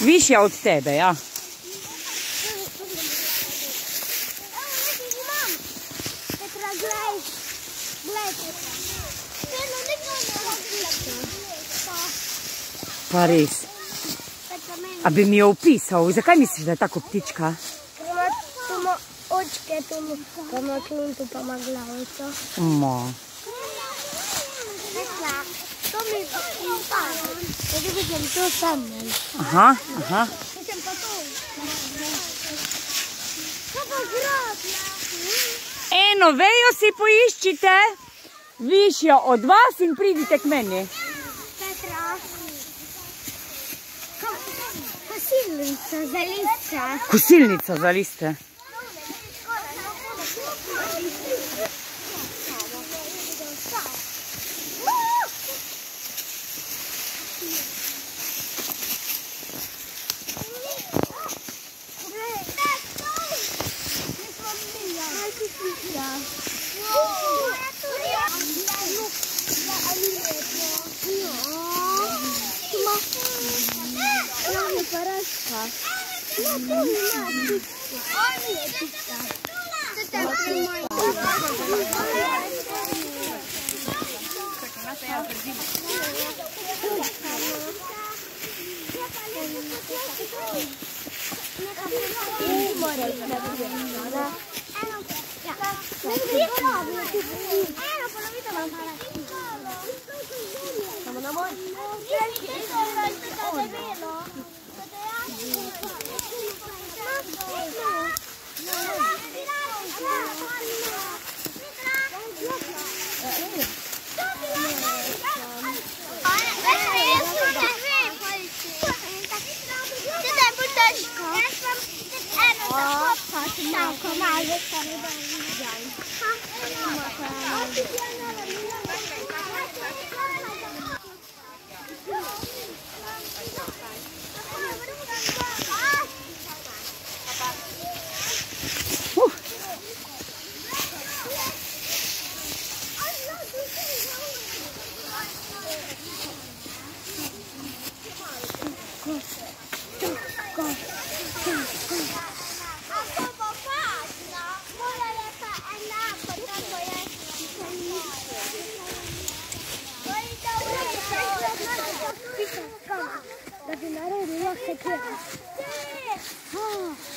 Višja od tebe, ja. Pa res. A bi mi jo opisal? Zakaj misliš, da je tako ptička? Ima očke, ima kluntu, pa ima glavico. Mo. Aha, aha. Eno vejo si poiščite, višjo od vas in pridite k meni. Kosilnica za liste. Kosilnica za liste. Siamo da voi? Sì, sì, sì, sì, sì, sì, sì, sì, sì, sì,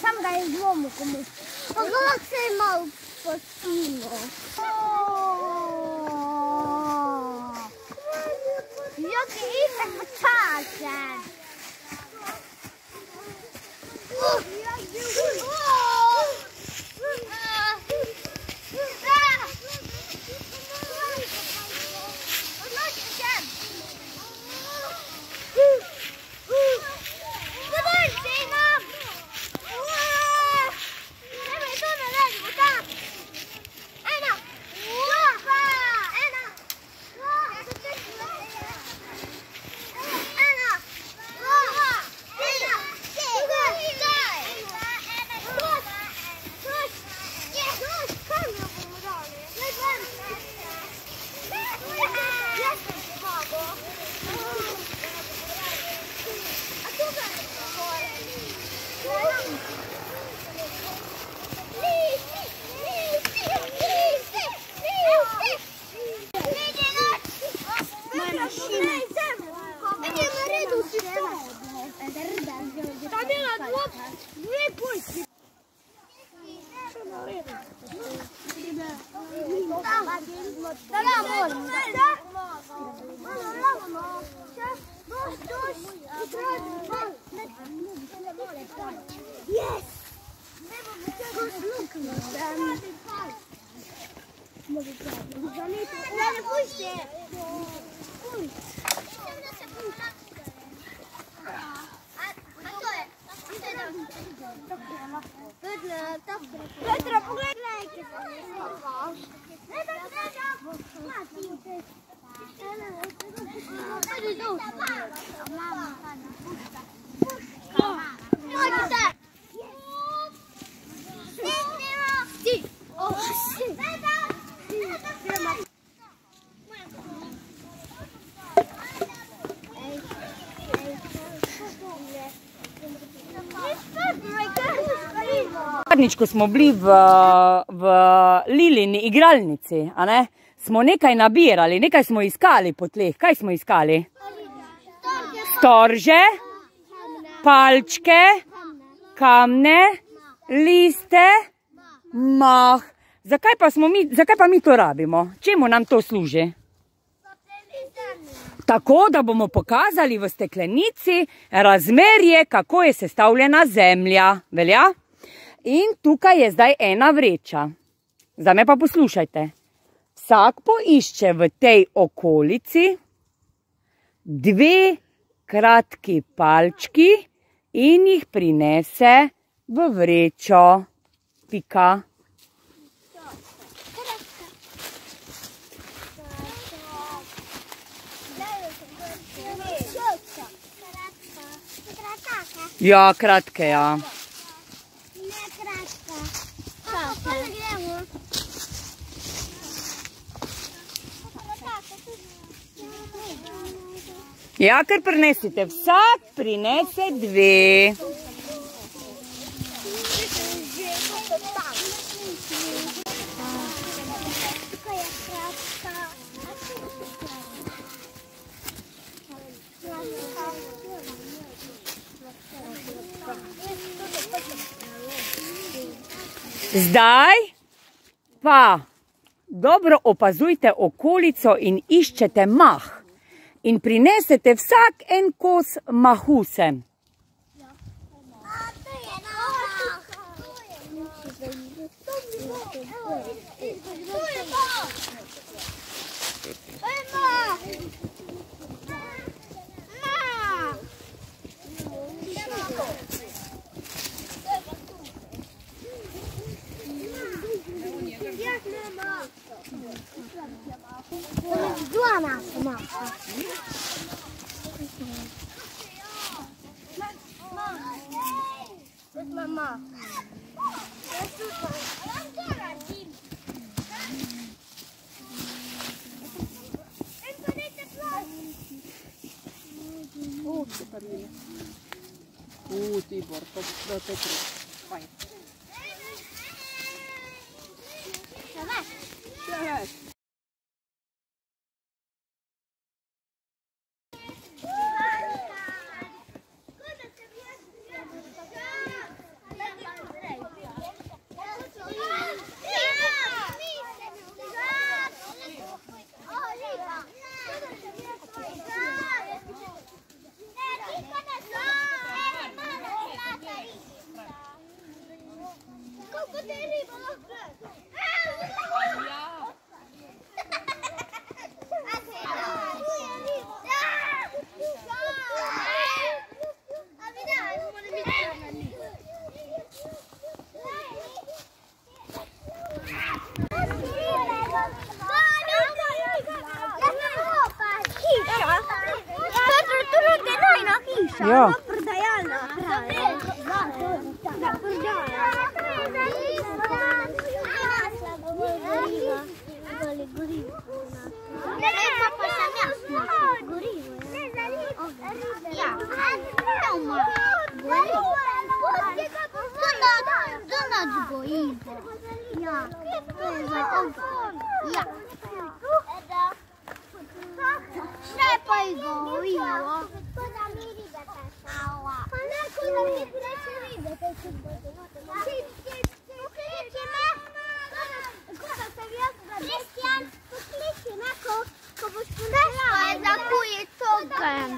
Sam ga je dvomu komu. Pogledaj se malo postino. Joki iste počače. Oh, Yes! Because look at them. Надо пусть. Петра, погоди. 妈妈，妈妈，妈。妈，妈，zadnjič, ko smo bili v, v Lilini igralnici, ne, smo nekaj nabirali, nekaj smo iskali po tleh. Kaj smo iskali? Storže, palčke, kamne, liste, mah. Zakaj pa, smo mi, zakaj pa mi to rabimo? Čemu nam to služi? Tako, da bomo pokazali v steklenici razmerje, kako je sestavljena zemlja. Velja? In tukaj je zdaj ena vreča. Zdaj me pa poslušajte. Vsak poišče v tej okolici dve kratki palčki in jih prinese v vrečo. Pika. Ja, kratke, ja. Ne kratka. Kako ne gremo? Ja, ker prinesite. Vsak prinese dve. Zdaj pa dobro opazujte okolico in iščete mah. In prinesete vsak en kos mahu sem. Zła cu Tibor, tot, tot, tot, tot, Ja. Ja. Trzepaj go, Iwo. Krystian, poklikaj na kogoś, kto zakuje cogę.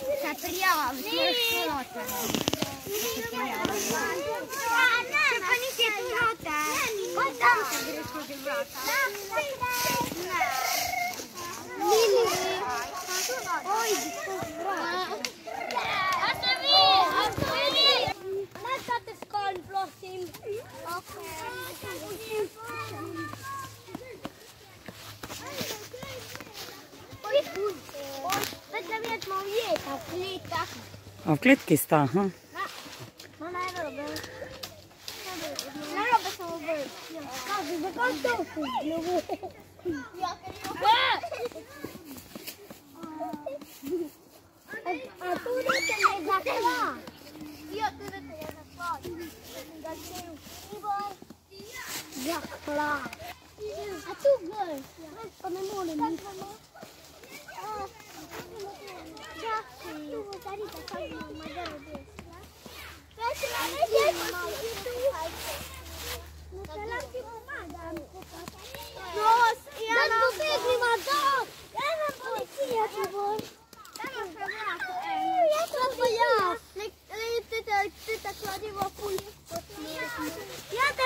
Сотряла в что-то. Понесет урота. Вот там совершит урота. Лили. Ой, Останови! Останови! Let's cut this corn flossing. Okay. complètement lié, avkleta. Sta, aha. Narobe sam obrl. Kaže, zakaj to v? A tu nekaj ne Iată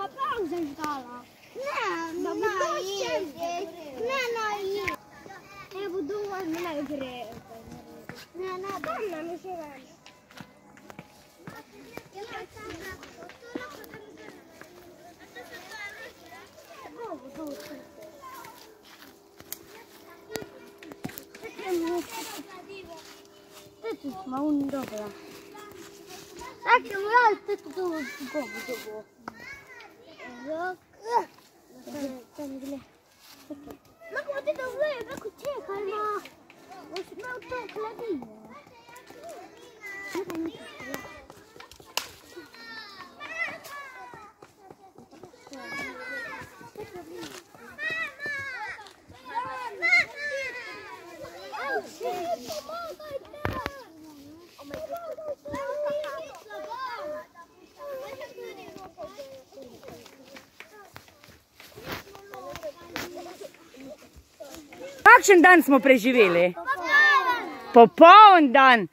ma na in dala. Ne, da bo to še Ne, na i. Ne budu vas mi na igre. Ne, na dam nam še vam. Ty tu ma un dobra. Tak, ale ty tu dobro. Look what did the way look at check on my what's no talk lady. Oh, shit. Kakšen dan smo preživeli? Popoln dan.